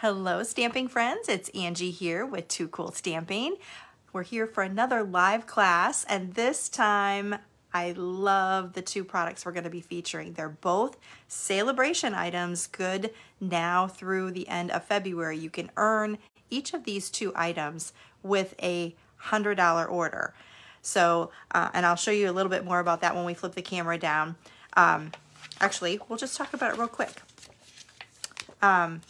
Hello, stamping friends. It's Angie here with Too Cool Stamping. We're here for another live class, and this time I love the two products we're going to be featuring. They're both Sale-a-Bration items, good now through the end of February. You can earn each of these two items with a $100 order. So, uh, and I'll show you a little bit more about that when we flip the camera down. Um, actually, we'll just talk about it real quick. Um,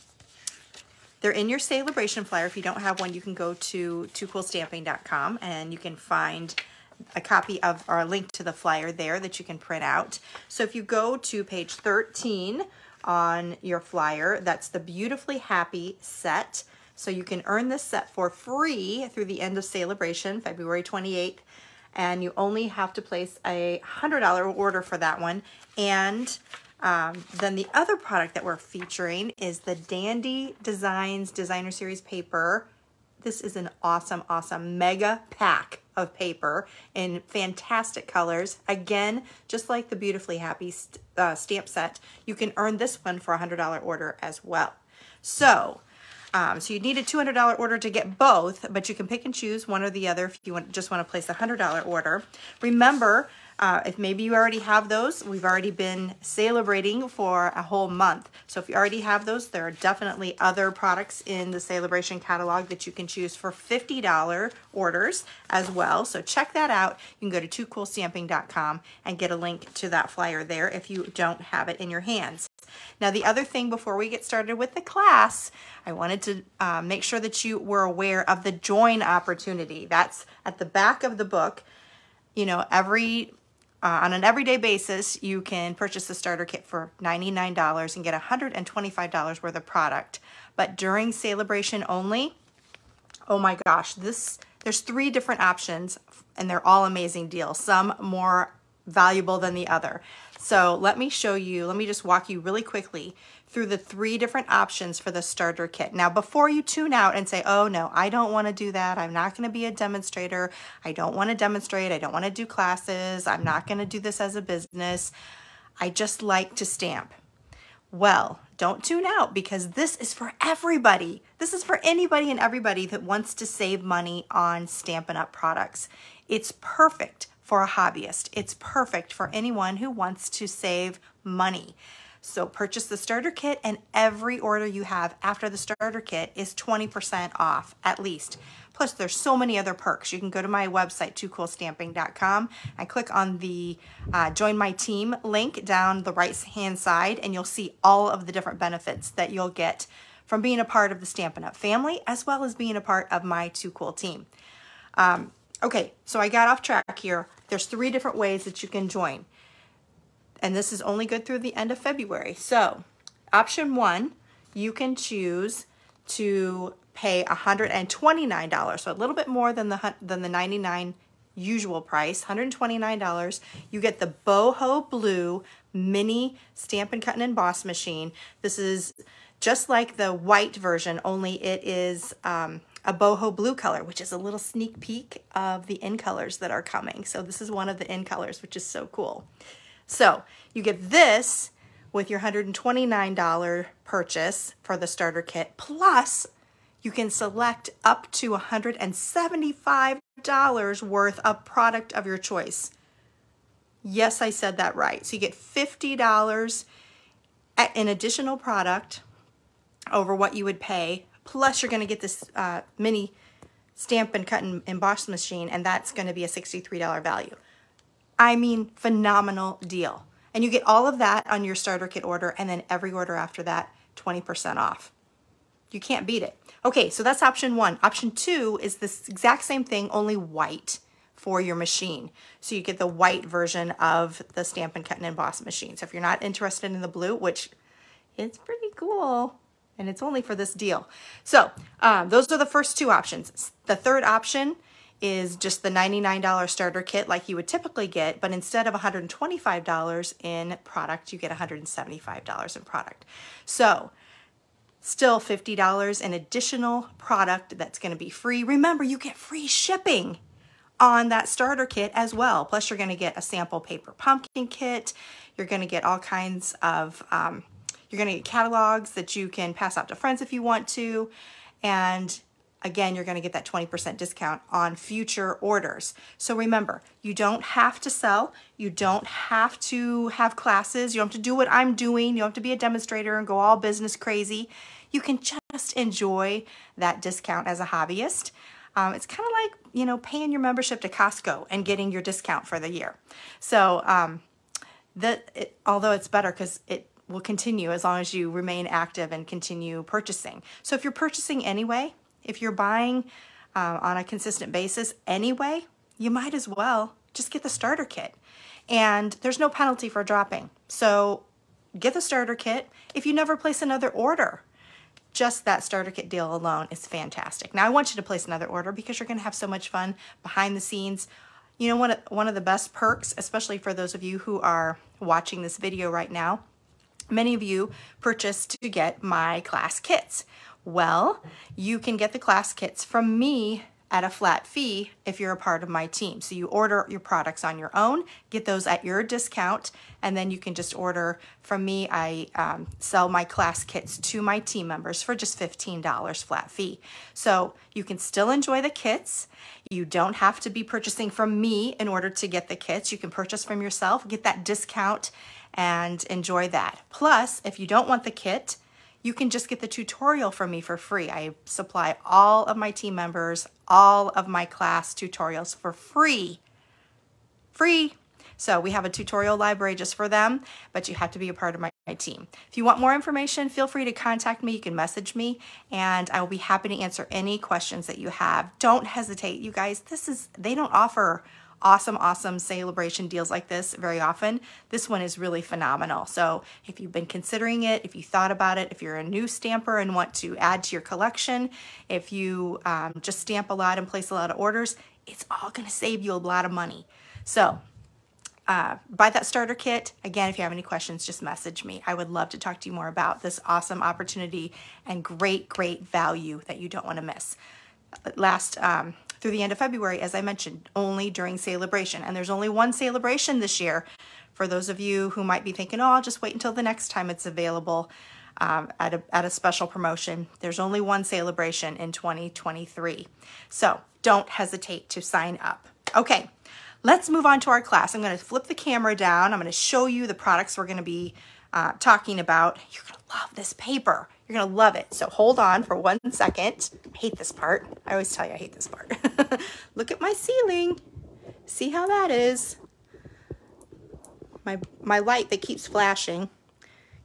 they're in your Sale-a-Bration flyer. If you don't have one, you can go to toocoolstamping.com and you can find a copy of or a link to the flyer there that you can print out. So if you go to page 13 on your flyer, that's the Beautifully Happy set. So you can earn this set for free through the end of Sale-a-Bration, February 28th. And you only have to place a $100 order for that one. And um, then the other product that we're featuring is the Dandy Designs Designer Series paper. This is an awesome, awesome mega pack of paper in fantastic colors. Again, just like the Beautifully Happy st uh, stamp set, you can earn this one for a $100 order as well. So, um, so you need a $200 order to get both, but you can pick and choose one or the other if you want, just want to place a $100 order. Remember, uh, if maybe you already have those, we've already been celebrating for a whole month. So if you already have those, there are definitely other products in the Sale-a-Bration catalog that you can choose for $50 orders as well. So check that out. You can go to toocoolstamping.com and get a link to that flyer there if you don't have it in your hands. Now the other thing before we get started with the class, I wanted to uh, make sure that you were aware of the join opportunity. That's at the back of the book. You know, every uh, on an everyday basis, you can purchase the starter kit for $99 and get $125 worth of product. But during Sale-a-Bration only, oh my gosh, this there's three different options and they're all amazing deals. Some more valuable than the other. So let me show you, let me just walk you really quickly through the three different options for the starter kit. Now, before you tune out and say, oh no, I don't wanna do that. I'm not gonna be a demonstrator. I don't wanna demonstrate. I don't wanna do classes. I'm not gonna do this as a business. I just like to stamp. Well, don't tune out because this is for everybody. This is for anybody and everybody that wants to save money on Stampin' Up! products. It's perfect for a hobbyist. It's perfect for anyone who wants to save money. So purchase the starter kit and every order you have after the starter kit is 20% off at least. Plus there's so many other perks. You can go to my website, toocoolstamping.com and click on the uh, join my team link down the right hand side and you'll see all of the different benefits that you'll get from being a part of the Stampin' Up! family as well as being a part of my Too Cool team. Um, okay, so I got off track here. There's three different ways that you can join and this is only good through the end of February. So option one, you can choose to pay $129, so a little bit more than the, than the 99 usual price, $129. You get the Boho Blue Mini Stampin' Cut and Emboss machine. This is just like the white version, only it is um, a boho blue color, which is a little sneak peek of the in colors that are coming. So this is one of the in colors, which is so cool. So you get this with your $129 purchase for the starter kit, plus you can select up to $175 worth of product of your choice. Yes, I said that right. So you get $50 in additional product over what you would pay, plus you're gonna get this uh, mini and Cut and emboss machine, and that's gonna be a $63 value. I mean, phenomenal deal. And you get all of that on your starter kit order and then every order after that, 20% off. You can't beat it. Okay, so that's option one. Option two is this exact same thing, only white for your machine. So you get the white version of the Stampin' Cut and Emboss machine. So if you're not interested in the blue, which it's pretty cool, and it's only for this deal. So um, those are the first two options. The third option is just the $99 starter kit like you would typically get, but instead of $125 in product, you get $175 in product. So still $50 in additional product that's gonna be free. Remember, you get free shipping on that starter kit as well. Plus you're gonna get a sample paper pumpkin kit. You're gonna get all kinds of, um, You're gonna get catalogs that you can pass out to friends if you want to. And again, you're gonna get that 20% discount on future orders. So remember, you don't have to sell, you don't have to have classes, you don't have to do what I'm doing, you don't have to be a demonstrator and go all business crazy. You can just enjoy that discount as a hobbyist. Um, it's kind of like, you know, paying your membership to Costco and getting your discount for the year. So um, that, it, although it's better because it will continue as long as you remain active and continue purchasing. So if you're purchasing anyway, if you're buying uh, on a consistent basis anyway, you might as well just get the starter kit. And there's no penalty for dropping. So get the starter kit. If you never place another order, just that starter kit deal alone is fantastic. Now I want you to place another order because you're gonna have so much fun behind the scenes. You know, one of, one of the best perks, especially for those of you who are watching this video right now, many of you purchased to get my class kits. Well, you can get the class kits from me at a flat fee if you're a part of my team. So you order your products on your own, get those at your discount, and then you can just order from me. I um, sell my class kits to my team members for just $15 flat fee. So you can still enjoy the kits. You don't have to be purchasing from me in order to get the kits. You can purchase from yourself, get that discount, and enjoy that. Plus, if you don't want the kit, you can just get the tutorial from me for free. I supply all of my team members, all of my class tutorials for free. Free. So we have a tutorial library just for them, but you have to be a part of my, my, team. If you want more information, feel free to contact me. You can message me and I will be happy to answer any questions that you have. Don't hesitate, you guys. This is, they don't offer awesome, awesome Sale-a-Bration deals like this very often. This one is really phenomenal. So if you've been considering it, if you thought about it, if you're a new stamper and want to add to your collection, if you um, just stamp a lot and place a lot of orders, it's all gonna save you a lot of money. So uh, buy that starter kit. Again, if you have any questions, just message me. I would love to talk to you more about this awesome opportunity and great, great value that you don't want to miss. Last um, through the end of February, as I mentioned, only during Sale-a-Bration. And there's only one Sale-a-Bration this year. For those of you who might be thinking, oh, I'll just wait until the next time it's available um, at, a, at a special promotion, there's only one Sale-a-Bration in 2023. So don't hesitate to sign up. Okay, let's move on to our class. I'm going to flip the camera down. I'm going to show you the products we're going to be uh, talking about. You're going to love this paper. You're going to love it. So hold on for one second. I hate this part. I always tell you I hate this part. Look at my ceiling. See how that is? My, my light that keeps flashing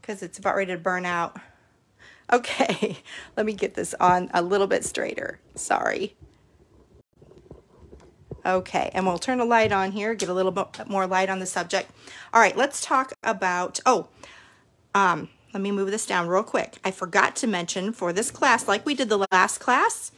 because it's about ready to burn out. Okay, let me get this on a little bit straighter. Sorry. Okay, and we'll turn the light on here, get a little bit more light on the subject. All right, let's talk about, oh, um, let me move this down real quick. I forgot to mention for this class, like we did the last class,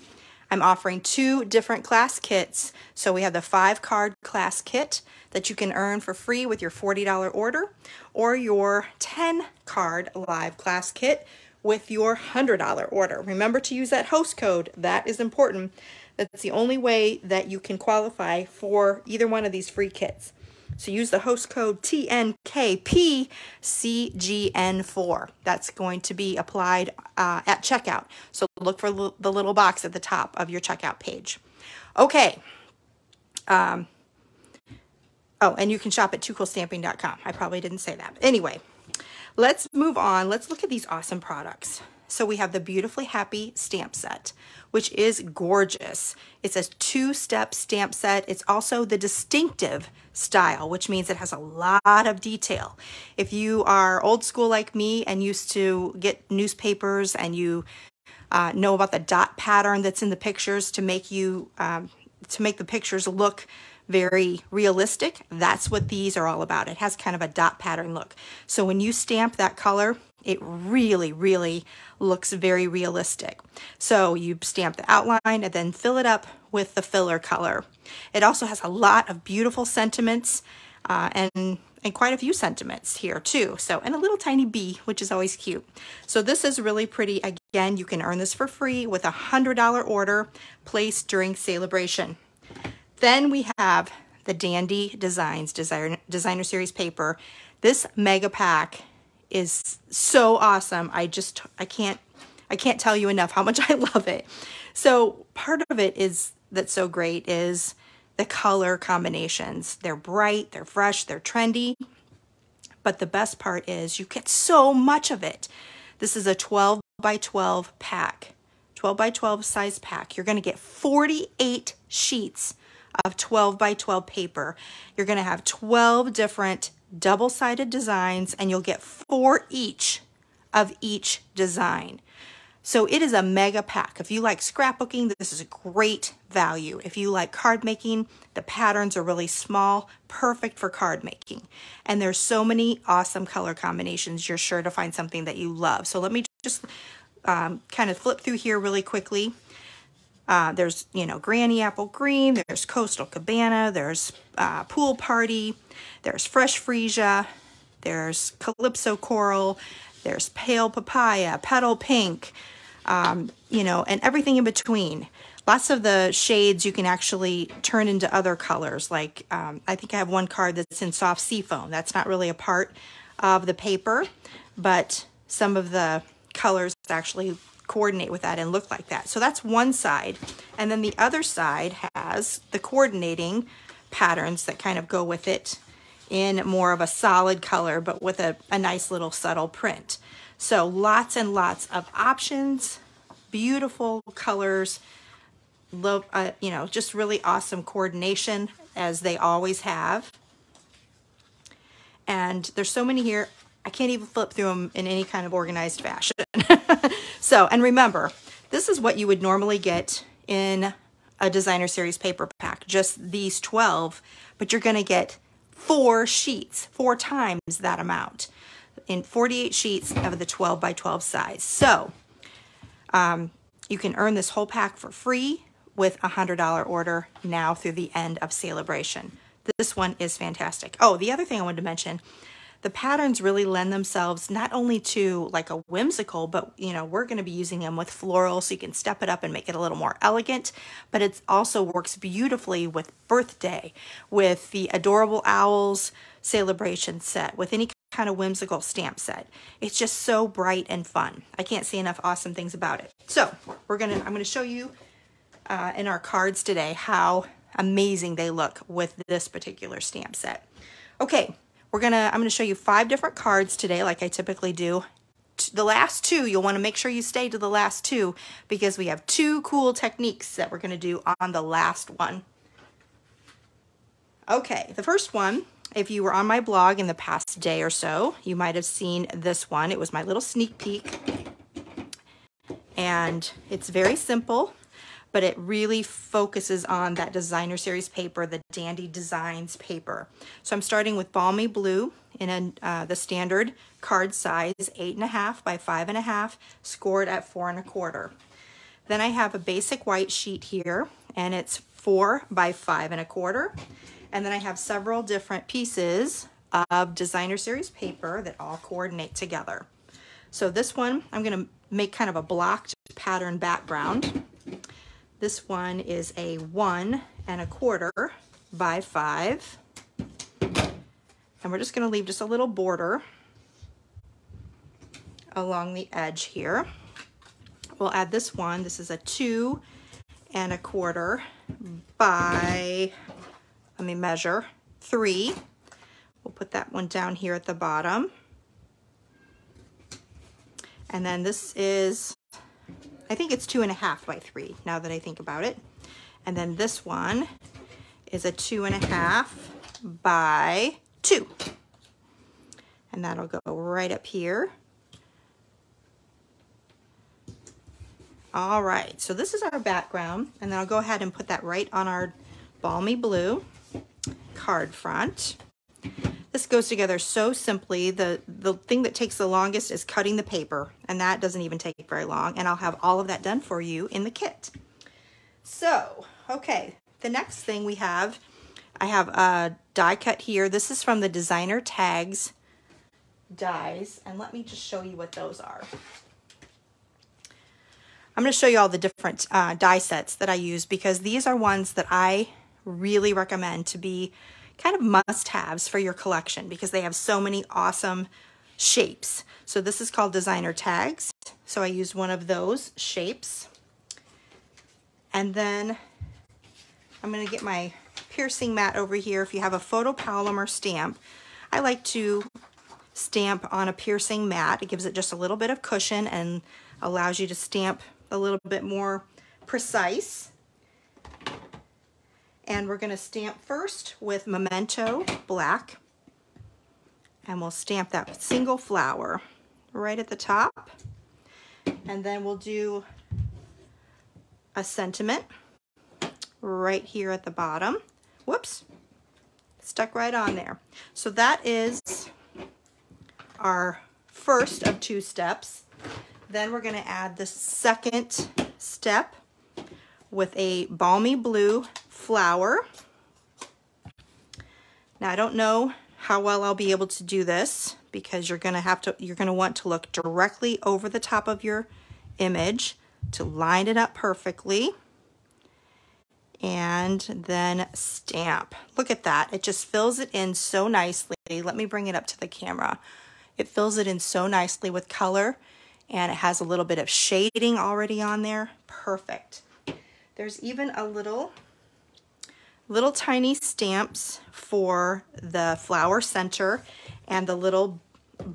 I'm offering two different class kits. So we have the five card class kit that you can earn for free with your $40 order or your 10 card live class kit with your $100 order. Remember to use that host code. That is important. That's the only way that you can qualify for either one of these free kits. So use the host code TNKPCGN4. That's going to be applied uh, at checkout. So look for the little box at the top of your checkout page. Okay. Um, oh, and you can shop at toocoolstamping.com. I probably didn't say that. But anyway, let's move on. Let's look at these awesome products. So we have the Beautifully Happy stamp set, which is gorgeous. It's a two-step stamp set. It's also the distinctive style, which means it has a lot of detail. If you are old school like me and used to get newspapers and you uh, know about the dot pattern that's in the pictures to make you um, to make the pictures look very realistic. That's what these are all about. It has kind of a dot pattern look. So when you stamp that color, it really, really looks very realistic. So you stamp the outline and then fill it up with the filler color. It also has a lot of beautiful sentiments uh, and and quite a few sentiments here too. So, and a little tiny bee, which is always cute. So this is really pretty. Again, you can earn this for free with a $100 order placed during Sale-a-Bration. Then we have the Dandy Designs Designer, Designer Series paper. This mega pack is so awesome. I just, I can't, I can't tell you enough how much I love it. So part of it is that's so great is the color combinations. They're bright, they're fresh, they're trendy. But the best part is you get so much of it. This is a 12 by 12 pack, 12 by 12 size pack. You're to get 48 sheets of 12 by 12 paper. You're to have 12 different double-sided designs and you'll get four each of each design. So it is a mega pack. If you like scrapbooking, this is a great value. If you like card making, the patterns are really small, perfect for card making. And there's so many awesome color combinations. You're sure to find something that you love. So let me just um, kind of flip through here really quickly. Uh, there's, you know, Granny Apple Green, there's Coastal Cabana, there's uh, Pool Party, there's Fresh Freesia, there's Calypso Coral, there's Pale Papaya, Petal Pink, um, you know, and everything in between. Lots of the shades you can actually turn into other colors. Like um, I think I have one card that's in soft seafoam. That's not really a part of the paper, but some of the colors actually coordinate with that and look like that. So that's one side. And then the other side has the coordinating patterns that kind of go with it in more of a solid color, but with a, a nice little subtle print. So lots and lots of options, beautiful colors, uh, you know, just really awesome coordination as they always have. And there's so many here, I can't even flip through them in any kind of organized fashion. so, and remember, this is what you would normally get in a designer series paper pack, just these 12, but you're gonna get four sheets, four times that amount in 48 sheets of the 12 by 12 size. So um, you can earn this whole pack for free with a $100 order now through the end of Sale-a-Bration. This one is fantastic. Oh, the other thing I wanted to mention, the patterns really lend themselves not only to like a whimsical, but you know, we're going to be using them with floral so you can step it up and make it a little more elegant, but it also works beautifully with birthday, with the adorable owls celebration set, with any kind of whimsical stamp set. It's just so bright and fun. I can't say enough awesome things about it. So we're gonna, I'm gonna show you uh, in our cards today how amazing they look with this particular stamp set. Okay, we're gonna, I'm gonna show you five different cards today like I typically do. The last two, you'll wanna make sure you stay to the last two because we have two cool techniques that we're gonna do on the last one. Okay, the first one if you were on my blog in the past day or so, you might have seen this one. It was my little sneak peek. And it's very simple, but it really focuses on that designer series paper, the Dandy Designs paper. So I'm starting with Balmy Blue in a, uh, the standard card size, eight and a half by five and a half, scored at four and a quarter. Then I have a basic white sheet here, and it's four by five and a quarter. And then I have several different pieces of designer series paper that all coordinate together. So this one, I'm gonna make kind of a blocked pattern background. This one is a one and a quarter by five. And we're just gonna leave just a little border along the edge here. We'll add this one. This is a two and a quarter by let me measure, three. We'll put that one down here at the bottom. And then this is, I think it's two and a half by three, now that I think about it. And then this one is a two and a half by two. And that'll go right up here. All right, so this is our background, and then I'll go ahead and put that right on our balmy blue card front. This goes together so simply. The, the thing that takes the longest is cutting the paper, and that doesn't even take very long, and I'll have all of that done for you in the kit. So, okay, the next thing we have, I have a die cut here. This is from the Designer Tags dies, and let me just show you what those are. I'm going to show you all the different uh, die sets that I use because these are ones that I really recommend to be kind of must-haves for your collection because they have so many awesome shapes. So this is called designer tags. So I used one of those shapes. And then I'm gonna get my piercing mat over here. If you have a photopolymer stamp, I like to stamp on a piercing mat. It gives it just a little bit of cushion and allows you to stamp a little bit more precise. And we're gonna stamp first with Memento Black. And we'll stamp that single flower right at the top. And then we'll do a sentiment right here at the bottom. Whoops, stuck right on there. So that is our first of two steps. Then we're gonna add the second step with a balmy blue flower. Now I don't know how well I'll be able to do this because you're gonna have to, you're gonna want to look directly over the top of your image to line it up perfectly and then stamp. Look at that. It just fills it in so nicely. Let me bring it up to the camera. It fills it in so nicely with color and it has a little bit of shading already on there. Perfect. There's even a little, little tiny stamps for the flower center and the little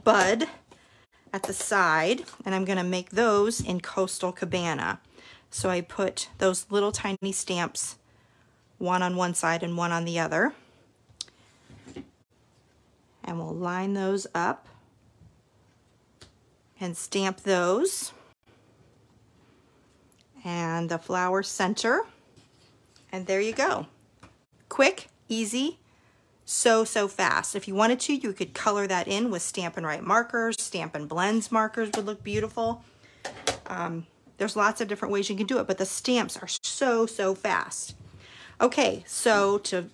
bud at the side. And I'm gonna make those in Coastal Cabana. So I put those little tiny stamps, one on one side and one on the other. And we'll line those up and stamp those. And the flower center. And there you go. Quick, easy, so, so fast. If you wanted to, you could color that in with Stampin' Write markers. Stampin' Blends markers would look beautiful. Um, there's lots of different ways you can do it, but the stamps are so, so fast. Okay, so to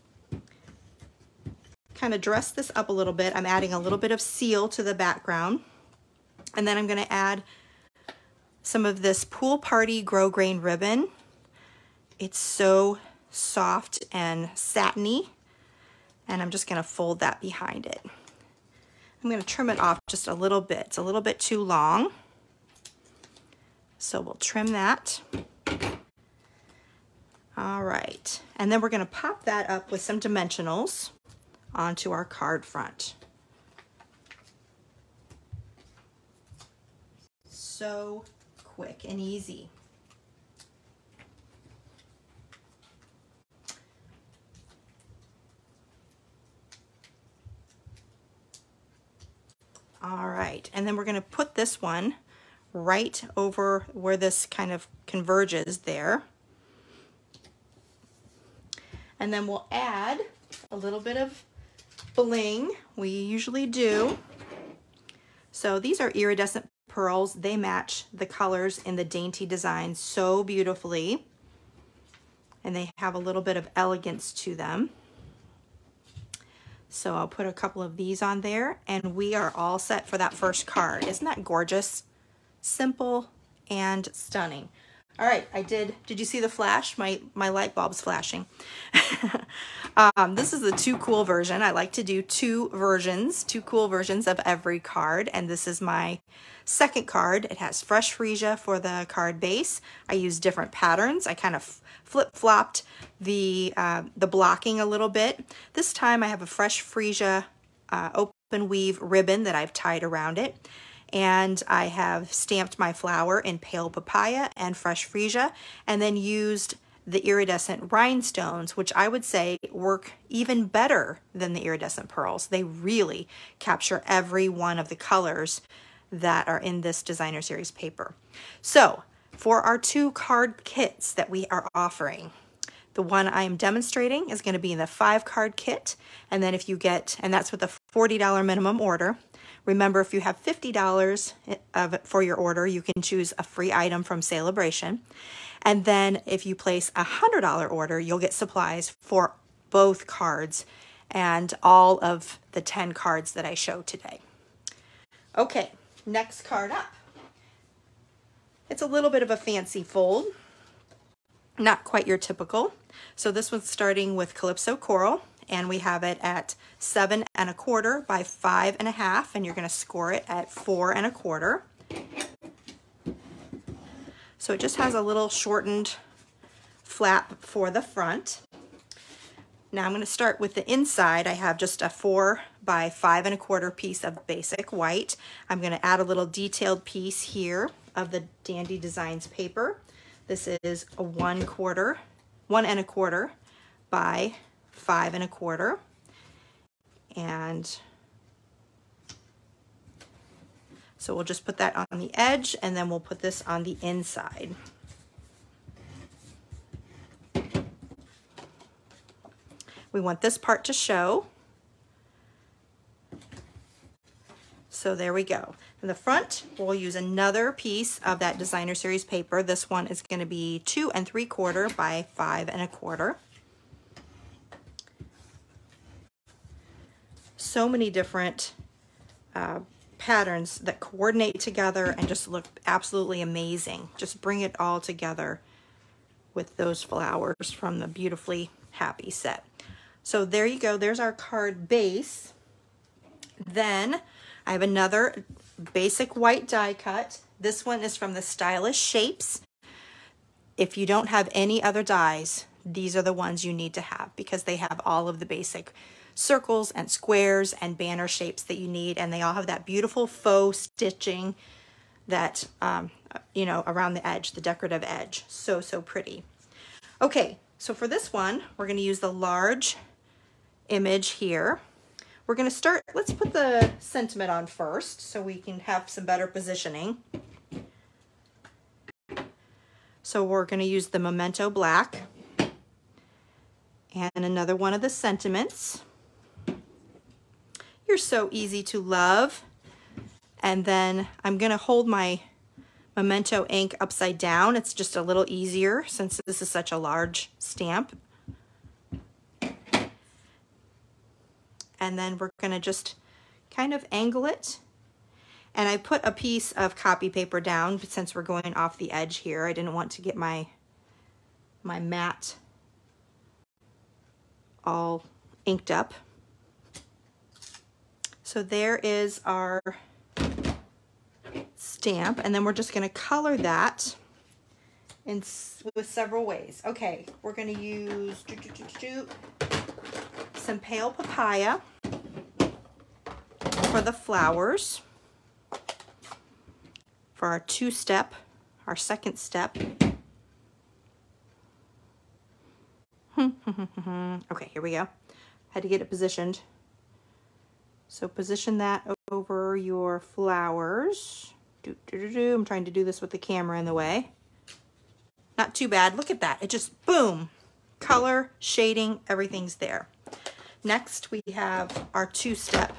kind of dress this up a little bit, I'm adding a little bit of seal to the background. And then I'm gonna add some of this Pool Party Grosgrain ribbon. It's so soft and satiny. And I'm just gonna fold that behind it. I'm gonna trim it off just a little bit. It's a little bit too long. So we'll trim that. All right, and then we're gonna pop that up with some dimensionals onto our card front. so quick and easy. All right, and then we're gonna put this one right over where this kind of converges there. And then we'll add a little bit of bling. We usually do. So these are iridescent pearls. They match the colors in the dainty design so beautifully. And they have a little bit of elegance to them. So I'll put a couple of these on there and we are all set for that first card. Isn't that gorgeous? Simple and stunning. All right, I did, did you see the flash? My, my light bulb's flashing. um, this is the too cool version. I like to do two versions, two cool versions of every card. And this is my Second card, it has fresh freesia for the card base. I use different patterns. I kind of flip-flopped the, uh, the blocking a little bit. This time I have a fresh freesia uh, open weave ribbon that I've tied around it. And I have stamped my flower in pale papaya and fresh freesia and then used the iridescent rhinestones, which I would say work even better than the iridescent pearls. They really capture every one of the colors that are in this designer series paper. So for our two card kits that we are offering, the one I'm demonstrating is going to be in the five card kit. And then if you get, and that's with a $40 minimum order. Remember, if you have $50 eh, of, for your order, you can choose a free item from Sale-a-Bration. And then if you place a $100 order, you'll get supplies for both cards and all of the 10 cards that I show today. Okay, Next card up. It's a little bit of a fancy fold, not quite your typical. So this one's starting with Calypso Coral, and we have it at seven and a quarter by five and a half and you're going to score it at four and a quarter. So it just has a little shortened flap for the front. Now I'm going to start with the inside. I have just a four by five and a quarter piece of basic white. I'm going to add a little detailed piece here of the Dandy Designs paper. This is a one quarter, one and a quarter by five and a quarter. And so we'll just put that on the edge and then we'll put this on the inside. We want this part to show. So there we go. In the front, we'll use another piece of that designer series paper. This one is going to be two and three quarter by five and a quarter. So many different uh, patterns that coordinate together and just look absolutely amazing. Just bring it all together with those flowers from the Beautifully Happy set. So there you go. There's our card base. Then I have another basic white die cut. This one is from the Stylish Shapes. If you don't have any other dies, these are the ones you need to have because they have all of the basic circles and squares and banner shapes that you need. And they all have that beautiful faux stitching that, um, you know, around the edge, the decorative edge. So, so pretty. Okay, so for this one, we're going to use the large image here. We're going to start, let's put the sentiment on first so we can have some better positioning. So we're going to use the Memento Black and another one of the sentiments. You're so easy to love. And then I'm going to hold my Memento ink upside down. It's just a little easier since this is such a large stamp. and then we're going to just kind of angle it. And I put a piece of copy paper down since we're going off the edge here. I didn't want to get my, my mat all inked up. So there is our stamp, and then we're just going to color that in with several ways. Okay, we're going to use some pale papaya for the flowers for our two step, our second step. okay, here we go. Had to get it positioned. So position that over your flowers. I'm trying to do this with the camera in the way. Not too bad. Look at that. It just, boom. Color, shading, everything's there. Next, we have our two-step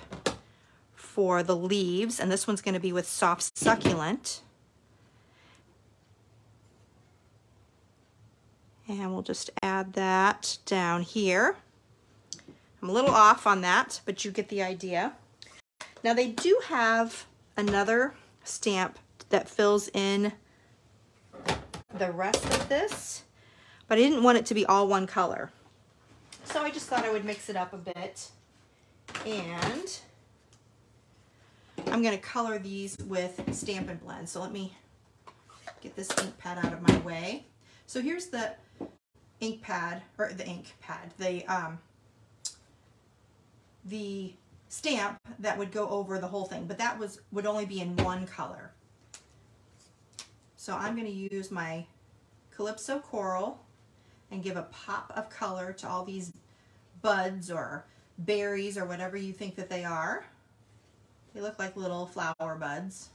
for the leaves, and this one's going to be with soft succulent. And we'll just add that down here. I'm a little off on that, but you get the idea. Now they do have another stamp that fills in the rest of this, but I didn't want it to be all one color. So I just thought I would mix it up a bit. And I'm going to color these with Stampin' Blend. So let me get this ink pad out of my way. So here's the ink pad, or the ink pad, the, um, the stamp that would go over the whole thing, but that was would only be in one color. So I'm going to use my Calypso Coral and give a pop of color to all these buds or berries or whatever you think that they are. They look like little flower buds.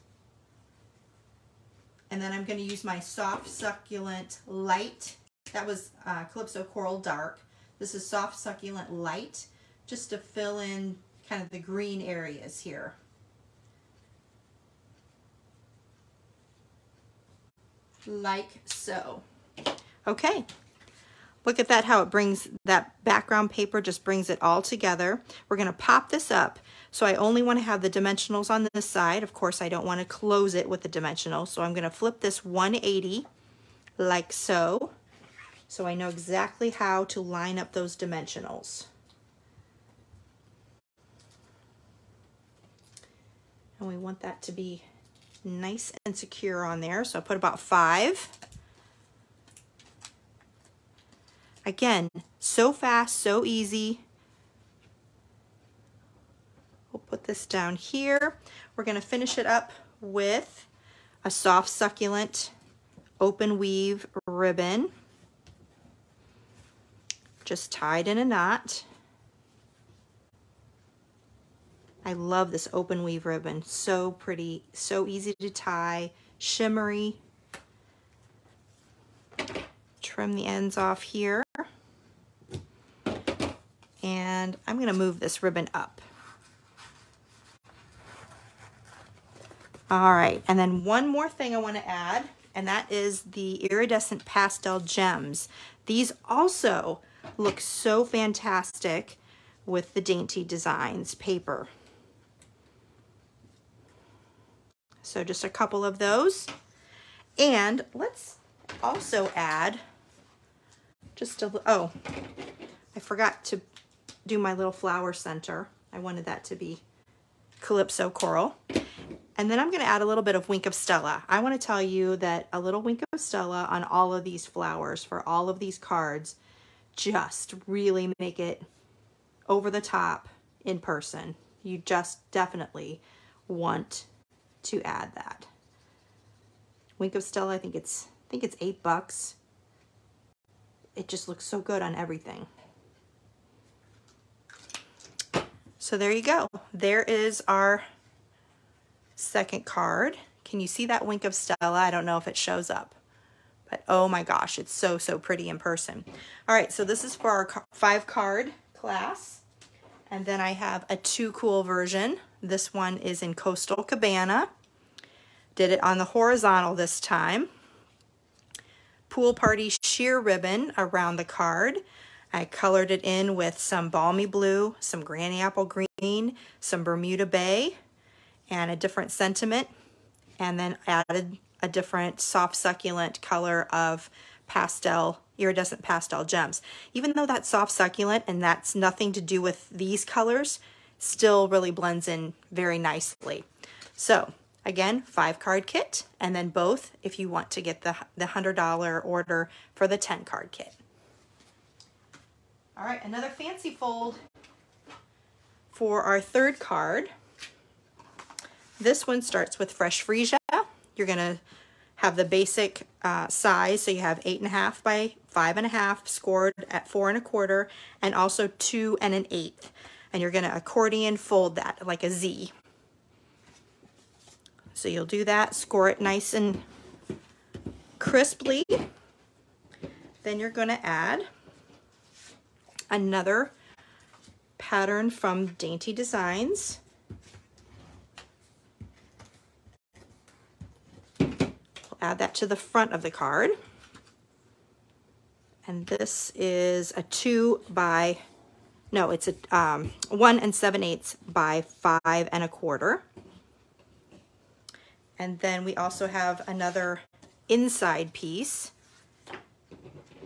And then I'm going to use my soft succulent light. That was uh, Calypso Coral Dark. This is soft succulent light just to fill in kind of the green areas here. Like so. Okay, Look at that, how it brings that background paper, just brings it all together. We're gonna pop this up. So I only wanna have the dimensionals on this side. Of course, I don't wanna close it with the dimensionals. So I'm gonna flip this 180 like so. So I know exactly how to line up those dimensionals. And we want that to be nice and secure on there. So I put about five. Again, so fast, so easy. We'll put this down here. We're gonna finish it up with a soft succulent open weave ribbon just tied in a knot. I love this open weave ribbon. So pretty, so easy to tie, shimmery. Trim the ends off here. And I'm gonna move this ribbon up. All right, and then one more thing I wanna add, and that is the iridescent pastel gems. These also look so fantastic with the Dainty Designs paper. So just a couple of those. And let's also add just a, oh, I forgot to do my little flower center. I wanted that to be Calypso Coral. And then I'm gonna add a little bit of Wink of Stella. I wanna tell you that a little Wink of Stella on all of these flowers for all of these cards just really make it over the top in person. You just definitely want to add that. Wink of Stella, I think it's I think it's eight bucks. It just looks so good on everything. So there you go. There is our second card. Can you see that Wink of Stella? I don't know if it shows up. But oh my gosh, it's so, so pretty in person. All right, so this is for our five card class. And then I have a two Cool version. This one is in Coastal Cabana. Did it on the horizontal this time. Pool Party sheer ribbon around the card. I colored it in with some balmy blue, some granny apple green, some Bermuda Bay, and a different sentiment. And then added a different soft succulent color of pastel, iridescent pastel gems. Even though that's soft succulent and that's nothing to do with these colors, still really blends in very nicely. So again, five card kit, and then both if you want to get the, the $100 order for the 10 card kit. All right, another fancy fold for our third card. This one starts with Fresh Freesia. You're gonna have the basic uh, size, so you have eight and a half by five and a half scored at four and a quarter, and also two and an eighth. And you're gonna accordion fold that like a Z. So you'll do that, score it nice and crisply. Then you're gonna add another pattern from Dainty Designs. add that to the front of the card. And this is a two by, no, it's a um, one and seven eighths by five and a quarter. And then we also have another inside piece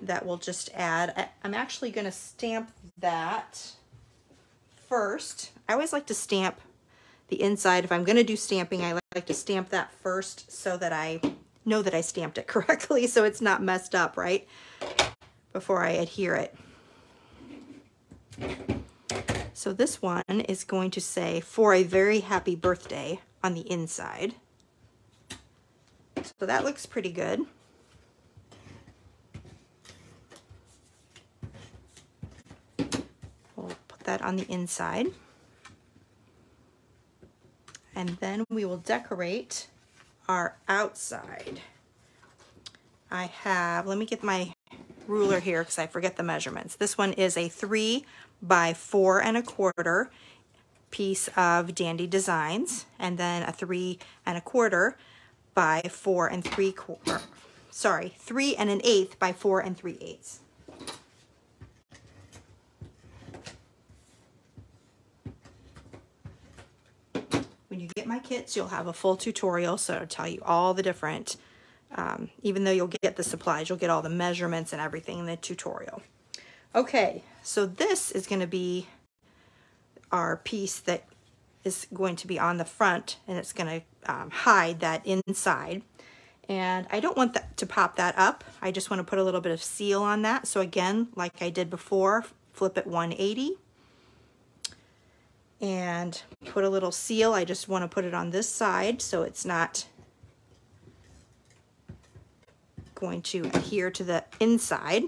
that we'll just add. I'm actually gonna stamp that first. I always like to stamp the inside. If I'm gonna do stamping, I like to stamp that first so that I know that I stamped it correctly so it's not messed up, right? Before I adhere it. So this one is going to say, for a very happy birthday on the inside. So that looks pretty good. We'll put that on the inside. And then we will decorate our outside. I have, let me get my ruler here because I forget the measurements. This one is a three by four and a quarter piece of Dandy Designs and then a three and a quarter by four and three quarter, sorry, three and an eighth by four and three eighths. When you get my kits, you'll have a full tutorial, so it'll tell you all the different, um, even though you'll get the supplies, you'll get all the measurements and everything in the tutorial. Okay, so this is gonna be our piece that is going to be on the front and it's going to um, hide that inside. And I don't want that to pop that up. I just want to put a little bit of seal on that. So again, like I did before, flip it 180 and put a little seal. I just want to put it on this side so it's not going to adhere to the inside.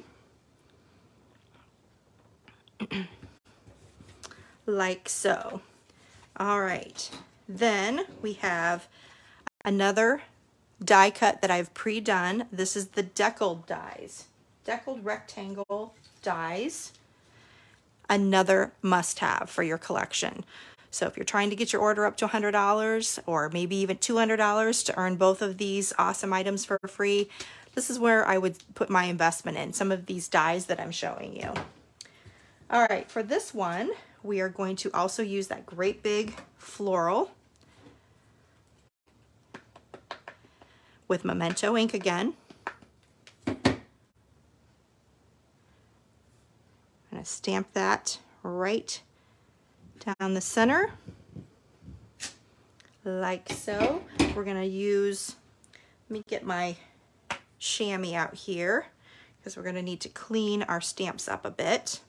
like so. All right, then we have another die cut that I've pre-done. This is the deckled dies, deckled rectangle dies. Another must-have for your collection. So if you're trying to get your order up to $100 or maybe even $200 to earn both of these awesome items for free, this is where I would put my investment in, some of these dies that I'm showing you. All right, for this one, we are going to also use that great big floral with Memento ink again. I'm to stamp that right down the center like so. We're going to use, let me get my chamois out here because we're going to need to clean our stamps up a bit.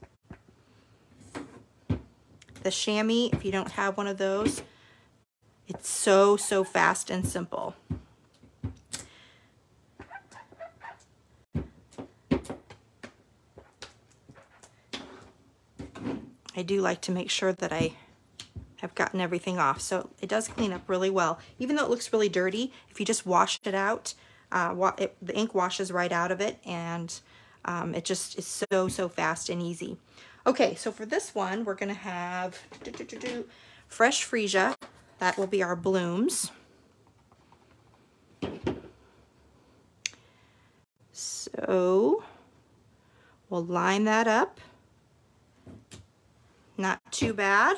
The chamois, if you don't have one of those, it's so, so fast and simple. I do like to make sure that I have gotten everything off. So it does clean up really well. Even though it looks really dirty, if you just wash it out, uh, it, the ink washes right out of it and um, it just is so, so fast and easy. Okay, so for this one, we're to have doo -doo -doo fresh freesia. That will be our blooms. So we'll line that up. Not too bad.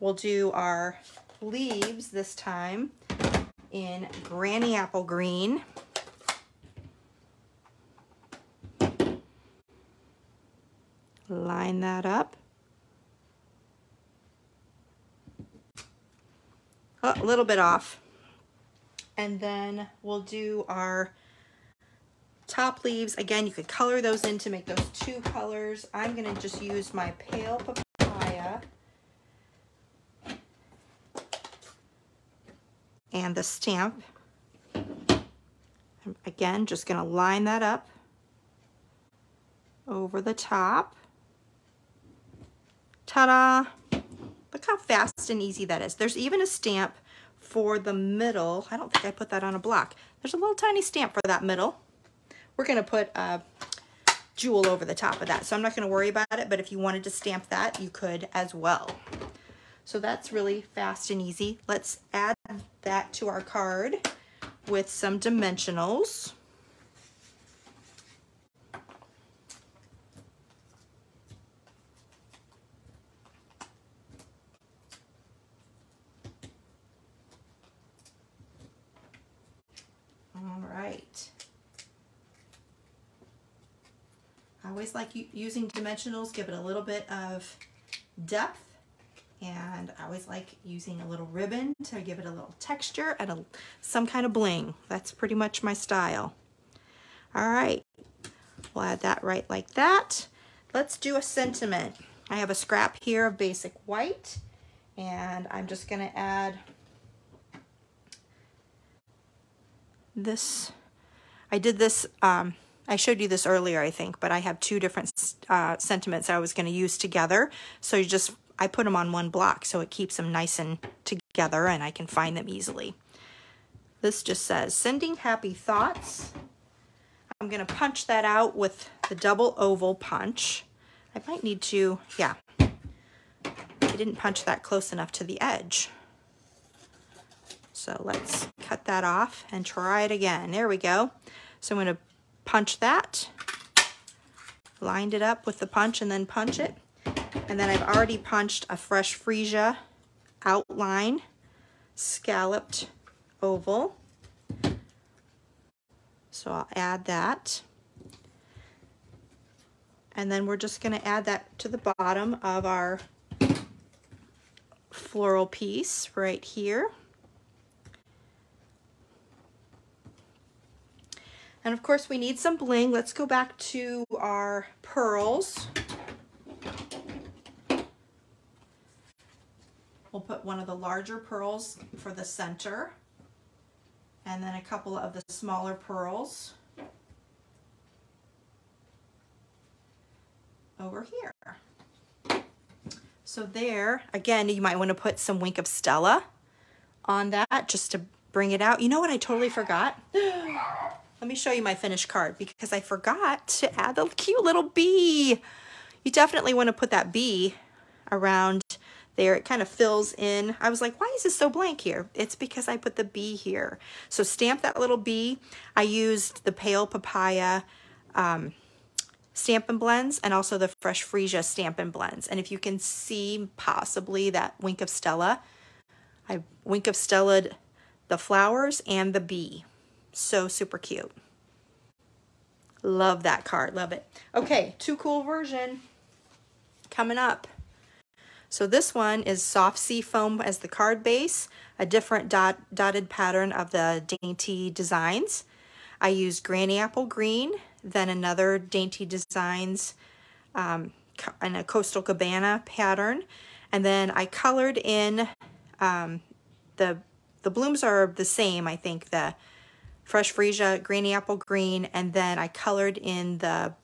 We'll do our leaves this time in Granny Apple Green. Line that up. Oh, a little bit off. And then we'll do our top leaves. Again, you could color those in to make those two colors. I'm going to just use my pale papaya and the stamp. Again, just to line that up over the top. Ta-da! Look how fast and easy that is. There's even a stamp for the middle. I don't think I put that on a block. There's a little tiny stamp for that middle. We're going to put a jewel over the top of that. So I'm not going to worry about it, but if you wanted to stamp that, you could as well. So that's really fast and easy. Let's add that to our card with some dimensionals. Always like using dimensionals, give it a little bit of depth. And I always like using a little ribbon to give it a little texture and a, some kind of bling. That's pretty much my style. All right, we'll add that right like that. Let's do a sentiment. I have a scrap here of basic white and I'm just gonna add this. I did this um, I showed you this earlier, I think, but I have two different uh, sentiments I was going to use together. So you just, I put them on one block so it keeps them nice and together and I can find them easily. This just says, sending happy thoughts. I'm going to punch that out with the double oval punch. I might need to, yeah, I didn't punch that close enough to the edge. So let's cut that off and try it again. There we go. So I'm going to punch that, lined it up with the punch and then punch it. And then I've already punched a fresh freesia outline, scalloped oval. So I'll add that. And then we're just gonna add that to the bottom of our floral piece right here. And of course we need some bling. Let's go back to our pearls. We'll put one of the larger pearls for the center and then a couple of the smaller pearls over here. So there, again, you might want to put some Wink of Stella on that just to bring it out. You know what I totally forgot? Let me show you my finished card because I forgot to add the cute little bee. You definitely want to put that bee around there. It kind of fills in. I was like, why is this so blank here? It's because I put the bee here. So stamp that little bee. I used the Pale Papaya um, Stampin' Blends and also the Fresh Freesia Stampin' Blends. And if you can see possibly that Wink of Stella, I Wink of Stella the flowers and the bee. So super cute. Love that card. Love it. Okay, Too Cool version coming up. So this one is soft sea foam as the card base, a different dot, dotted pattern of the Dainty Designs. I used Granny Apple Green, then another Dainty Designs um, and a Coastal Cabana pattern. And then I colored in um, the, the blooms are the same, I think, the Fresh Freesia, Granny Apple Green, and then I colored in the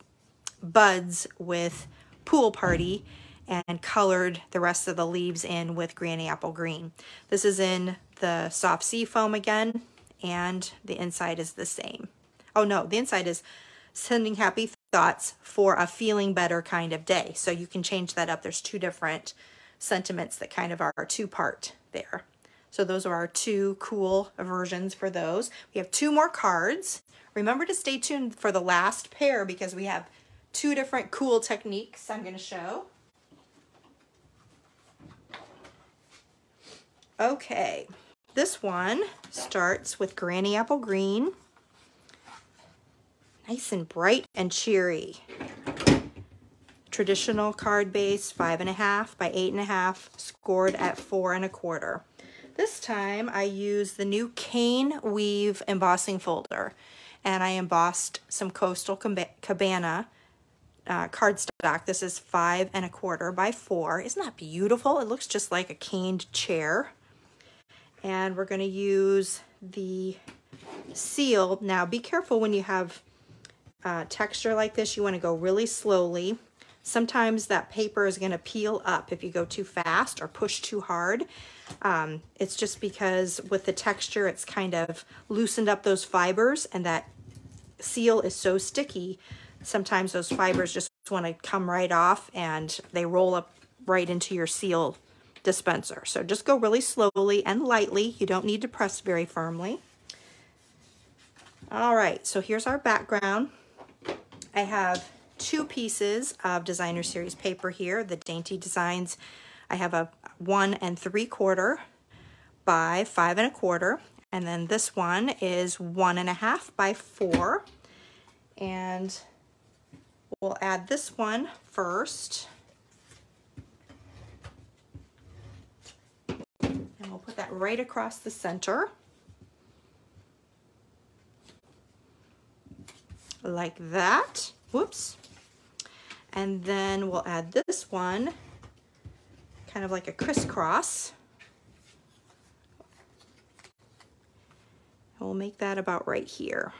buds with Pool Party and colored the rest of the leaves in with Granny Apple Green. This is in the soft sea foam again, and the inside is the same. Oh no, the inside is sending happy thoughts for a feeling better kind of day. So you can change that up. There's two different sentiments that kind of are two-part there. So those are our two cool versions for those. We have two more cards. Remember to stay tuned for the last pair because we have two different cool techniques I'm going to show. Okay, this one starts with Granny Apple Green. Nice and bright and cheery. Traditional card base, five and a half by eight and a half, scored at four and a quarter. This time I use the new Cane Weave embossing folder and I embossed some Coastal Cabana uh, cardstock. This is five and a quarter by four. Isn't that beautiful? It looks just like a caned chair and we're going to use the seal. Now be careful when you have uh, texture like this, you want to go really slowly. Sometimes that paper is going to peel up if you go too fast or push too hard. Um, it's just because with the texture, it's kind of loosened up those fibers and that seal is so sticky. Sometimes those fibers just want to come right off and they roll up right into your seal dispenser. So just go really slowly and lightly. You don't need to press very firmly. All right, so here's our background. I have two pieces of designer series paper here, the Dainty Designs. I have a one and three quarter by five and a quarter. And then this one is one and a half by four. And we'll add this one first. And we'll put that right across the center. Like that. Whoops. And then we'll add this one, kind of like a crisscross. And we'll make that about right here.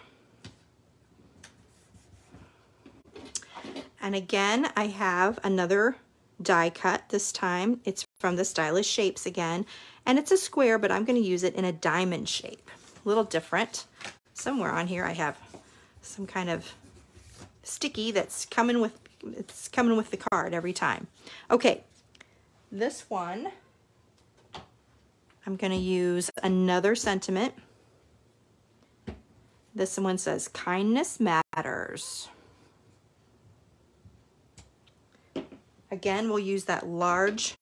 And again, I have another die cut this time. It's from the Stylish Shapes again. And it's a square, but I'm going to use it in a diamond shape. A little different. Somewhere on here I have some kind of sticky that's coming with it's coming with the card every time. Okay, this one, I'm going to use another sentiment. This one says, kindness matters. Again, we'll use that large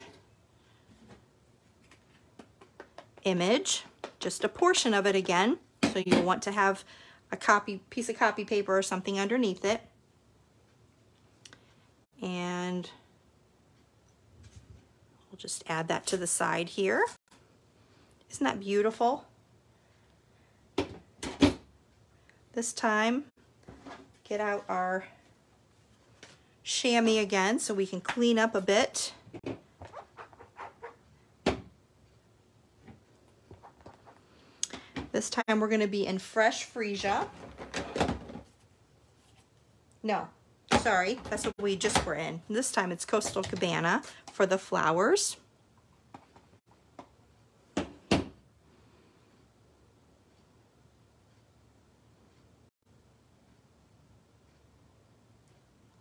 image, just a portion of it again. So you'll want to have a copy piece of copy paper or something underneath it. And we'll just add that to the side here. Isn't that beautiful? This time, get out our chamois again so we can clean up a bit. This time we're going to be in fresh freesia. No, sorry, that's what we just were in. This time it's Coastal Cabana for the flowers.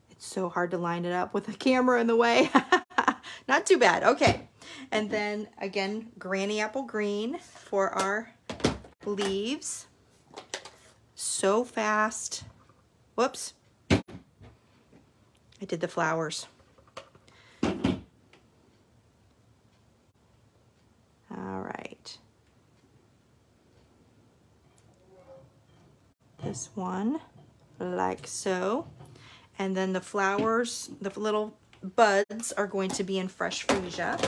It's so hard to line it up with the camera in the way. Not too bad. Okay. And then again, granny apple green for our leaves. So fast. Whoops. I did the flowers. All right. This one, like so. And then the flowers, the little buds are going to be in fresh freesia.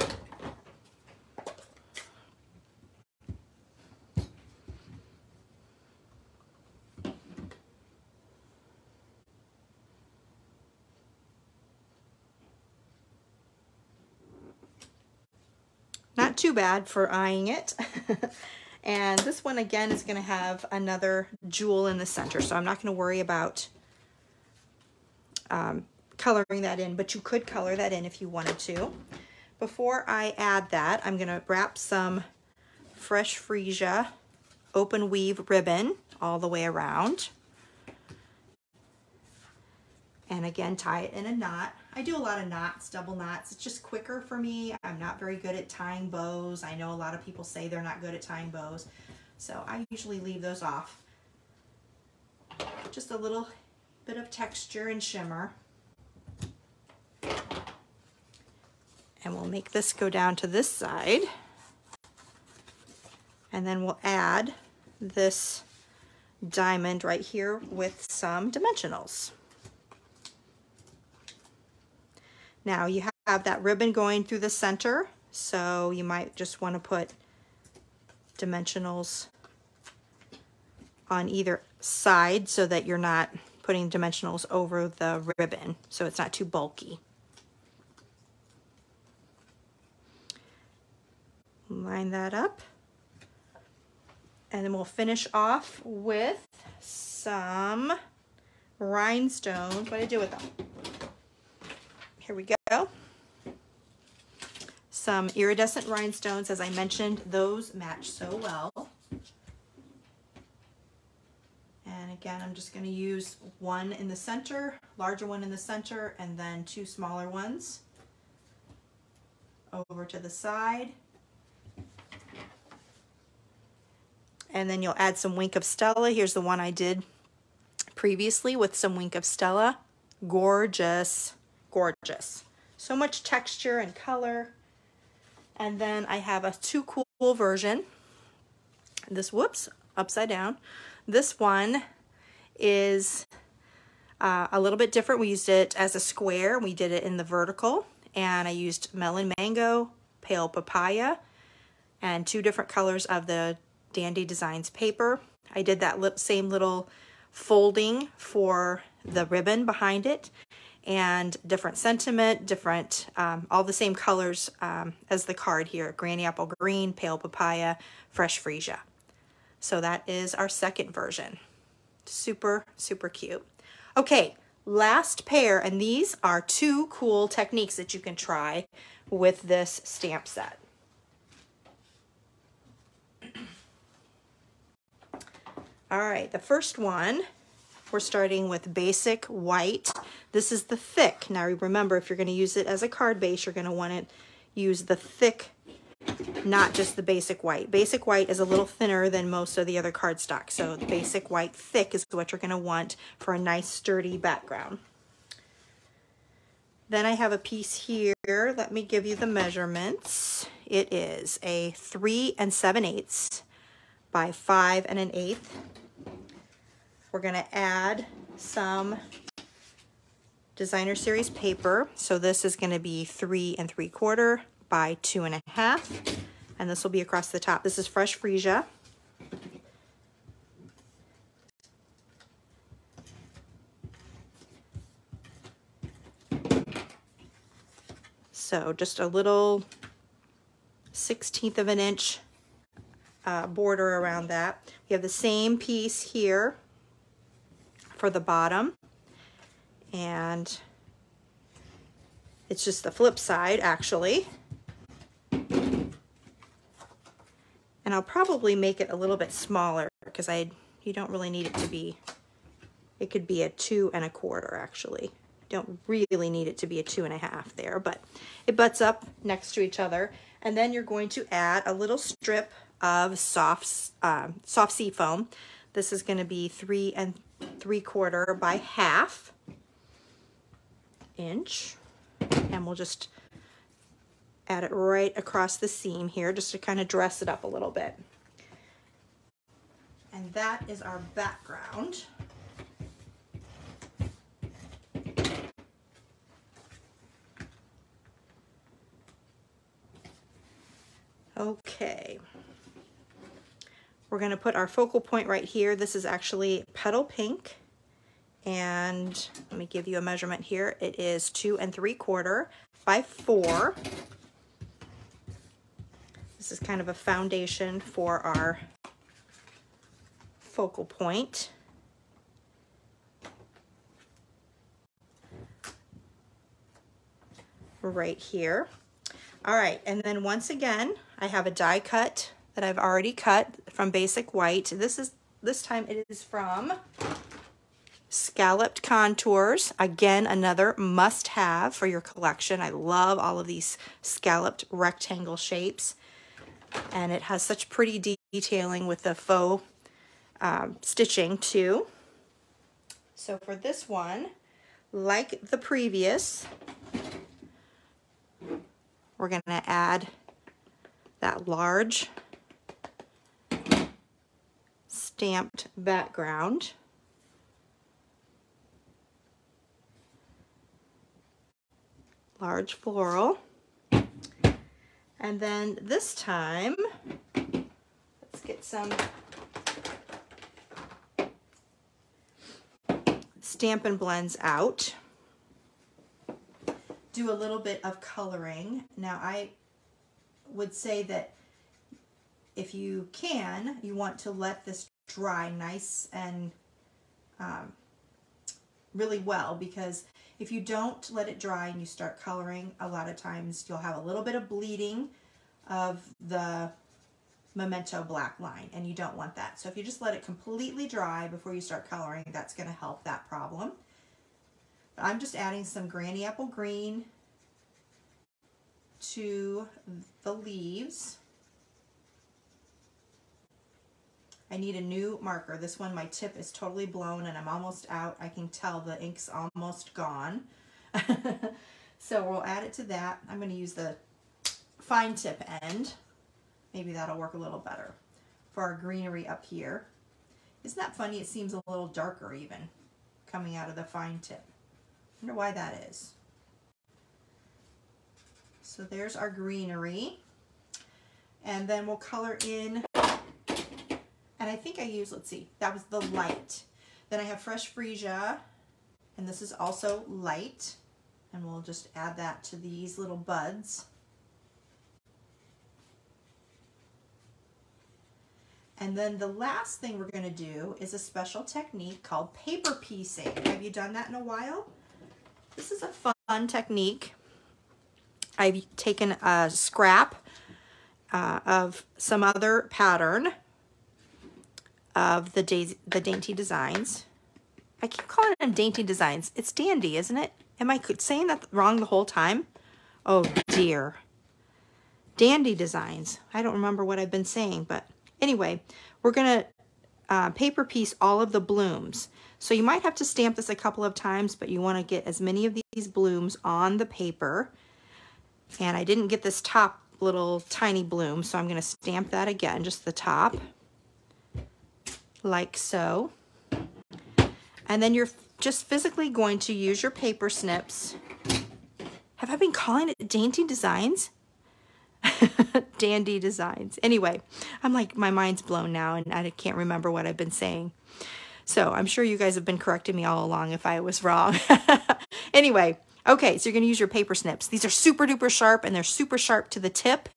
Not too bad for eyeing it. and this one again is gonna have another jewel in the center. So I'm not gonna worry about um, coloring that in, but you could color that in if you wanted to. Before I add that, I'm gonna wrap some fresh freesia open weave ribbon all the way around. And again, tie it in a knot. I do a lot of knots, double knots. It's just quicker for me. I'm not very good at tying bows. I know a lot of people say they're not good at tying bows. So I usually leave those off. Just a little bit of texture and shimmer. And we'll make this go down to this side. And then we'll add this diamond right here with some dimensionals. Now you have that ribbon going through the center, so you might just want to put dimensionals on either side so that you're not putting dimensionals over the ribbon so it's not too bulky. Line that up. And then we'll finish off with some rhinestones. What do I do with them? Here we go. Some iridescent rhinestones. As I mentioned, those match so well. And again, I'm just going to use one in the center, larger one in the center, and then two smaller ones over to the side. And then you'll add some Wink of Stella. Here's the one I did previously with some Wink of Stella. Gorgeous gorgeous. So much texture and color. And then I have a too cool version. This, whoops, upside down. This one is uh, a little bit different. We used it as a square. We did it in the vertical. And I used melon mambo, pale papaya, and two different colors of the Dandy Designs paper. I did that same little folding for the ribbon behind it and different sentiment, different, um, all the same colors um, as the card here, granny apple green, pale papaya, fresh freesia. So that is our second version. Super, super cute. Okay, last pair, and these are two cool techniques that you can try with this stamp set. All right, the first one we're starting with basic white. This is the thick. Now remember, if you're going to use it as a card base, you're going to want to use the thick, not just the basic white. Basic white is a little thinner than most of the other cardstock. So the basic white thick is what you're going to want for a nice sturdy background. Then I have a piece here. Let me give you the measurements. It is a 3 and 7 eighths by 5 and an eighth we're gonna add some designer series paper. So this is gonna be three and three quarter by two and a half. And this will be across the top. This is fresh freesia. So just a little 16th of an inch uh, border around that. We have the same piece here for the bottom. And it's just the flip side actually. And I'll probably make it a little bit smaller because I you don't really need it to be, it could be a two and a quarter actually. Don't really need it to be a two and a half there, but it butts up next to each other. And then you're going to add a little strip of soft, uh, soft sea foam. This is going to be three and three quarter by half inch. And we'll just add it right across the seam here just to kind of dress it up a little bit. And that is our background. Okay. We're going to put our focal point right here. This is actually petal pink. And let me give you a measurement here. It is two and three quarter by four. This is kind of a foundation for our focal point. Right here. All right, and then once again, I have a die cut that I've already cut from Basic White. This is this time it is from Scalloped Contours. Again, another must-have for your collection. I love all of these scalloped rectangle shapes. And it has such pretty detailing with the faux um, stitching too. So for this one, like the previous, we're going to add that large stamped background. Large floral. And then this time, let's get some Stampin' Blends out. Do a little bit of coloring. Now I would say that if you can, you want to let this dry nice and um, really well because if you don't let it dry and you start coloring, a lot of times you'll have a little bit of bleeding of the Memento black line and you don't want that. So if you just let it completely dry before you start coloring, that's going to help that problem. I'm just adding some Granny Apple Green to the leaves. I need a new marker. This one, my tip is totally blown and I'm almost out. I can tell the ink's almost gone. so we'll add it to that. I'm going to use the fine tip end. Maybe that'll work a little better for our greenery up here. Isn't that funny? It seems a little darker even coming out of the fine tip. I wonder why that is. So there's our greenery. And then we'll color in, and I think I use, let's see, that was the light. Then I have fresh freesia, and this is also light. And we'll just add that to these little buds. And then the last thing we're going to do is a special technique called paper piecing. Have you done that in a while? This is a fun technique. I've taken a scrap uh, of some other pattern of the, the Dainty Designs. I keep calling them Dainty Designs. It's Dandy, isn't it? Am I saying that wrong the whole time? Oh dear. Dandy Designs. I don't remember what I've been saying, but anyway, we're going to uh, paper piece all of the blooms. So you might have to stamp this a couple of times, but you want to get as many of these blooms on the paper and I didn't get this top little tiny bloom, so I'm going to stamp that again, just the top, like so. And then you're just physically going to use your paper snips. Have I been calling it Dainty Designs? Dandy Designs. Anyway, I'm like, my mind's blown now and I can't remember what I've been saying. So I'm sure you guys have been correcting me all along if I was wrong. anyway, okay, so you're going to use your paper snips. These are super duper sharp and they're super sharp to the tip.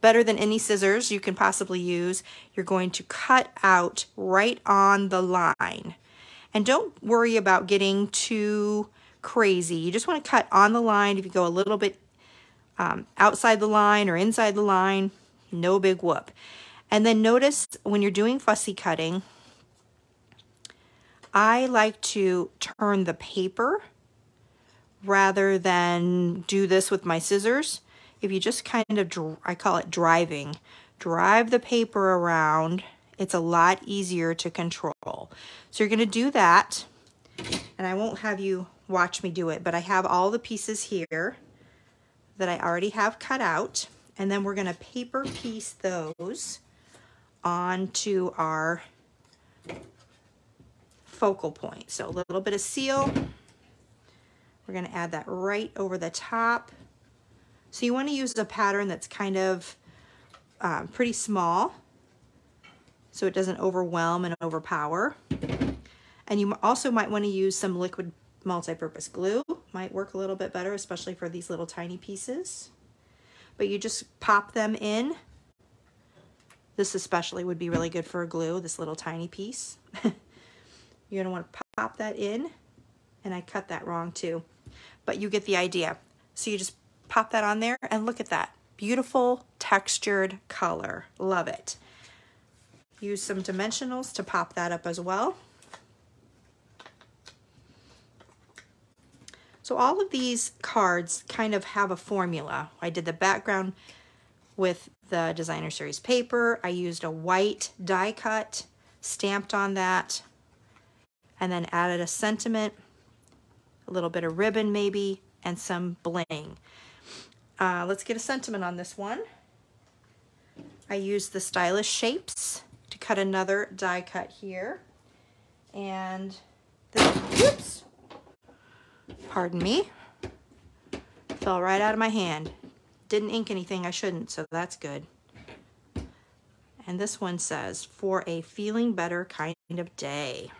Better than any scissors you can possibly use. You're going to cut out right on the line. And don't worry about getting too crazy. You just want to cut on the line. If you go a little bit um, outside the line or inside the line, no big whoop. And then notice when you're doing fussy cutting, I like to turn the paper rather than do this with my scissors. If you just kind of, I call it driving, drive the paper around, it's a lot easier to control. So you're gonna do that, and I won't have you watch me do it, but I have all the pieces here that I already have cut out. And then we're gonna paper piece those onto our focal point. So a little bit of seal. We're gonna add that right over the top. So you wanna use a pattern that's kind of um, pretty small so it doesn't overwhelm and overpower. And you also might wanna use some liquid multi-purpose glue. Might work a little bit better, especially for these little tiny pieces. But you just pop them in. This especially would be really good for a glue, this little tiny piece. You're gonna wanna pop that in, and I cut that wrong too. But you get the idea. So you just pop that on there, and look at that. Beautiful textured color. Love it. Use some dimensionals to pop that up as well. So all of these cards kind of have a formula. I did the background with the designer series paper. I used a white die cut, stamped on that, and then added a sentiment, a little bit of ribbon maybe, and some bling. Uh, let's get a sentiment on this one. I used the Stylish Shapes to cut another die cut here. And this, whoops, pardon me, fell right out of my hand. Didn't ink anything I shouldn't, so that's good. And this one says, for a feeling better kind of day.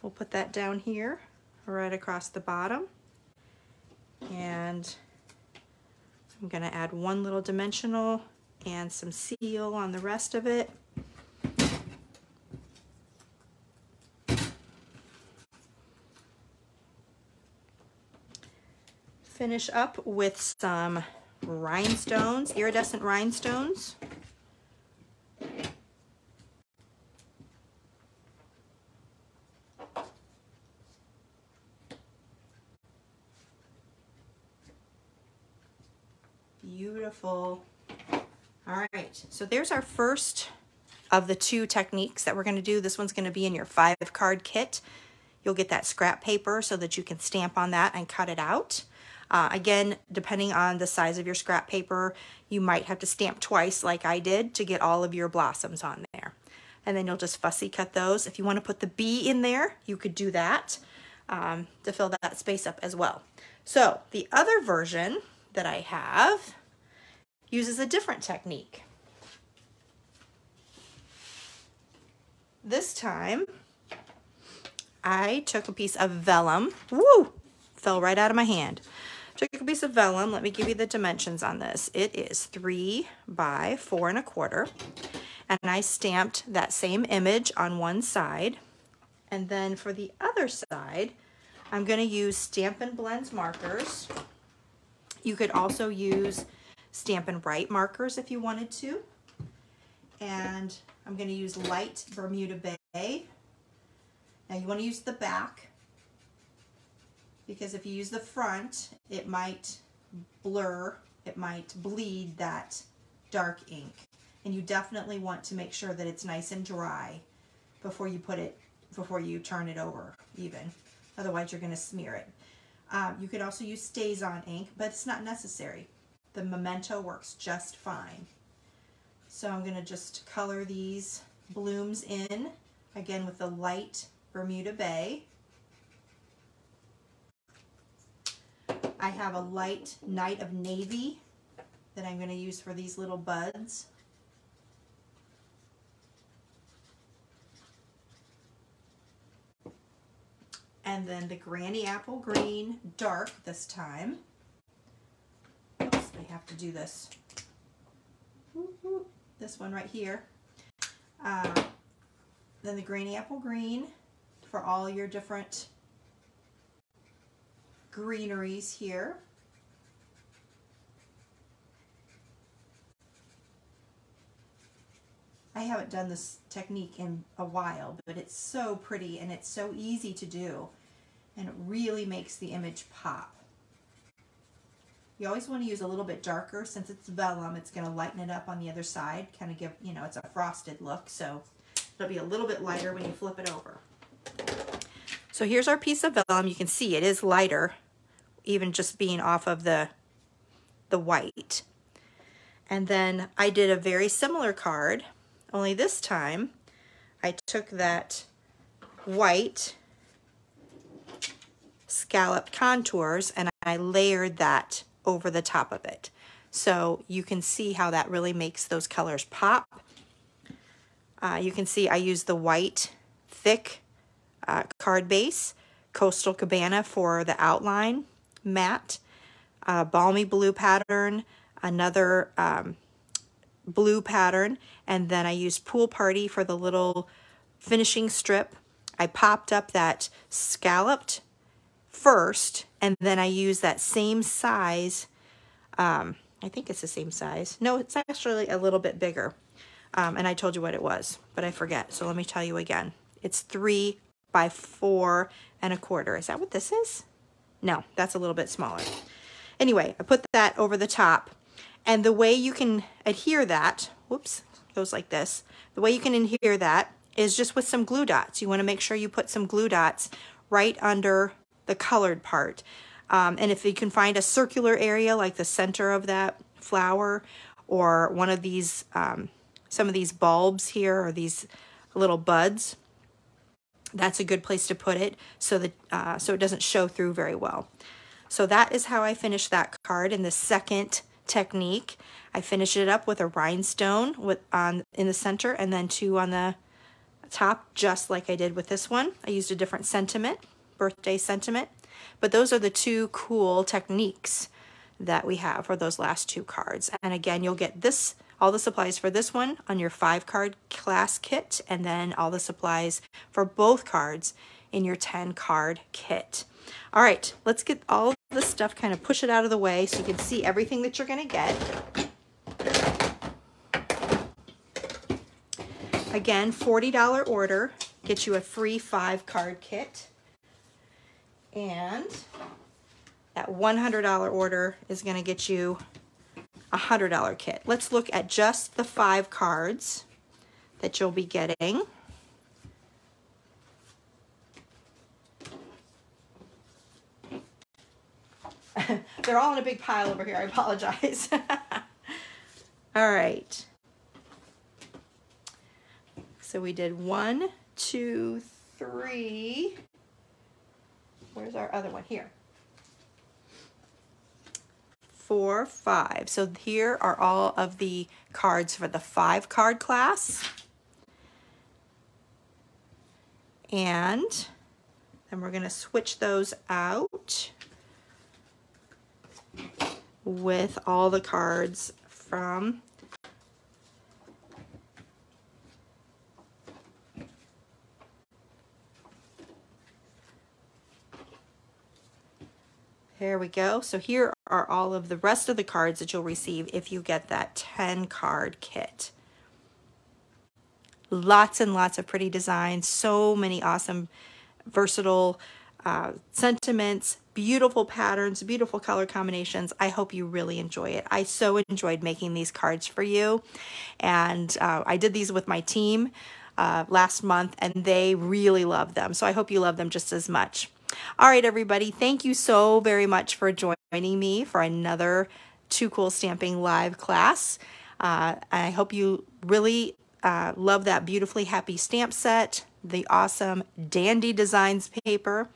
We'll put that down here, right across the bottom. And I'm gonna add one little dimensional and some seal on the rest of it. finish up with some rhinestones, iridescent rhinestones. Beautiful. All right, so there's our first of the two techniques that we're gonna do. This one's gonna be in your five card kit. You'll get that scrap paper so that you can stamp on that and cut it out. Uh, again, depending on the size of your scrap paper, you might have to stamp twice like I did to get all of your blossoms on there. And then you'll just fussy cut those. If you want to put the bee in there, you could do that um, to fill that space up as well. So the other version that I have uses a different technique. This time, I took a piece of vellum. Woo! Fell right out of my hand. Took a piece of vellum. Let me give you the dimensions on this. It is three by four and a quarter. And I stamped that same image on one side. And then for the other side, I'm gonna use Stampin' Blends markers. You could also use Stampin' Write markers if you wanted to. And I'm gonna use light Bermuda Bay. Now you wanna use the back because if you use the front, it might blur, it might bleed that dark ink. And you definitely want to make sure that it's nice and dry before you put it, before you turn it over even. Otherwise you're gonna smear it. Um, you could also use StazOn ink, but it's not necessary. The Memento works just fine. So I'm gonna just color these blooms in, again with the light Bermuda Bay. I have a light Night of Navy that I'm going to use for these little buds. And then the Granny Apple Green Dark this time. Have to do this. This one right here. Um, then the Granny Apple Green for all your different greeneries here. I haven't done this technique in a while, but it's so pretty and it's so easy to do and it really makes the image pop. You always want to use a little bit darker since it's vellum, it's going to lighten it up on the other side, kind of give, you know, it's a frosted look, so it'll be a little bit lighter when you flip it over. So here's our piece of vellum. You can see it is lighter, even just being off of the, the white. And then I did a very similar card only this time, I took that white scalloped contours and I layered that over the top of it. So you can see how that really makes those colors pop. Uh, you can see I use the white thick uh, card base, Coastal Cabana for the outline, matte, uh, balmy blue pattern, another um, blue pattern, and then I used Pool Party for the little finishing strip. I popped up that scalloped first, and then I use that same size, um, I think it's the same size. No, it's actually a little bit bigger. Um, and I told you what it was, but I forget. So let me tell you again. It's three by four and a quarter. Is that what this is? No, that's a little bit smaller. Anyway, I put that over the top and the way you can adhere that, whoops, goes like this. The way you can adhere that is just with some glue dots. You want to make sure you put some glue dots right under the colored part. Um, and if you can find a circular area like the center of that flower or one of these, um, some of these bulbs here or these little buds, that's a good place to put it so that uh, so it doesn't show through very well. So that is how I finished that card in the second technique. I finish it up with a rhinestone with on in the center and then two on the top, just like I did with this one. I used a different sentiment, birthday sentiment, but those are the two cool techniques that we have for those last two cards. And again, you'll get this all the supplies for this one on your five card class kit and then all the supplies for both cards in your 10 card kit. All right, let's get all this stuff, kind of push it out of the way so you can see everything that you're going to get. Again, $40 order gets you a free five card kit. And that $100 order is going to get you a $100 kit. Let's look at just the five cards that you'll be getting. They're all in a big pile over here. I apologize. all right. So we did one, two, three. Where's our other one? Here. Four, five. So here are all of the cards for the five card class. And then we're going to switch those out with all the cards from There we go. So here are all of the rest of the cards that you'll receive if you get that 10 card kit. Lots and lots of pretty designs, so many awesome, versatile uh, sentiments, beautiful patterns, beautiful color combinations. I hope you really enjoy it. I so enjoyed making these cards for you. And uh, I did these with my team uh, last month and they really love them. So I hope you love them just as much. All right, everybody. Thank you so very much for joining me for another Too Cool Stamping live class. Uh, I hope you really uh, love that beautifully happy stamp set, the awesome Dandy Designs paper,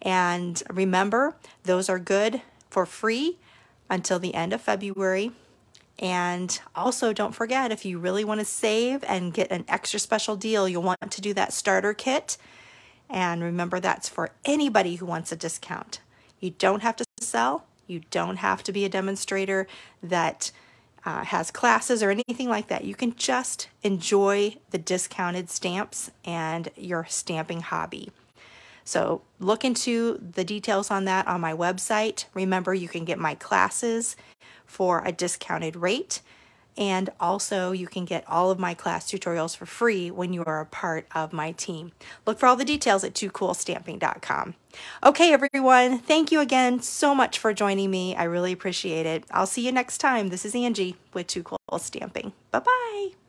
and remember, those are good for free until the end of February. And also don't forget, if you really want to save and get an extra special deal, you'll want to do that starter kit. And remember, that's for anybody who wants a discount. You don't have to sell. You don't have to be a demonstrator that uh, has classes or anything like that. You can just enjoy the discounted stamps and your stamping hobby. So look into the details on that on my website. Remember, you can get my classes for a discounted rate. And also, you can get all of my class tutorials for free when you are a part of my team. Look for all the details at toocoolstamping.com. Okay, everyone, thank you again so much for joining me. I really appreciate it. I'll see you next time. This is Angie with Too Cool Stamping. Bye bye.